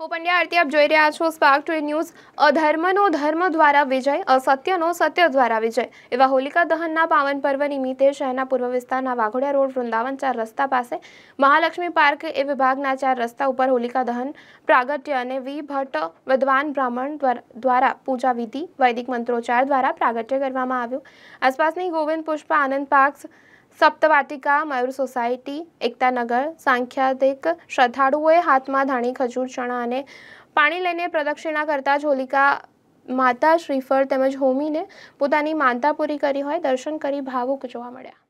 હું પંડ્યા આરતી આપ જોઈ રહ્યા છો સ્પાર્ક ટુ ન્યૂઝ અધર્મનો ધર્મ દ્વારા વિજય, અસત્યનો સત્ય દ્વારા વિજય. એવા હોલિકા દહનના પાવન પર્વ નિમિત્તે શહેરના પૂર્વ વિસ્તારના વાઘોડિયા રોડ, વૃંદાવન ચાર રસ્તા પાસે મહાલક્ષ્મી પાર્ક એ વિભાગના ચાર રસ્તા ઉપર હોલિકા દહન, પ્રાગટ્ય અને વી ભટ્ટ વિદ્વાન બ્રાહ્મણ દ્વારા પૂજા વિધિ, વૈદિક મંત્રોચ્ચાર દ્વારા પ્રાગટ્ય કરવામાં આવ્યું. આસપાસની ગોવિંદ પુષ્પ, આનંદ પાર્ક સપ્તવાટિકા, મયુર સોસાયટી એકતાનગર સાંખ્યાધિક શ્રદ્ધાળુઓએ હાથમાં ધાણી, ખજૂર, ચણા અને પાણી લઈને પ્રદક્ષિણા કરતા હોલિકા માતા શ્રીફળ તેમજ હોમીને પોતાની માનતા પૂરી કરી હોય, દર્શન કરી ભાવુક જોવા મળ્યા.